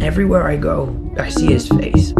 Everywhere I go, I see his face.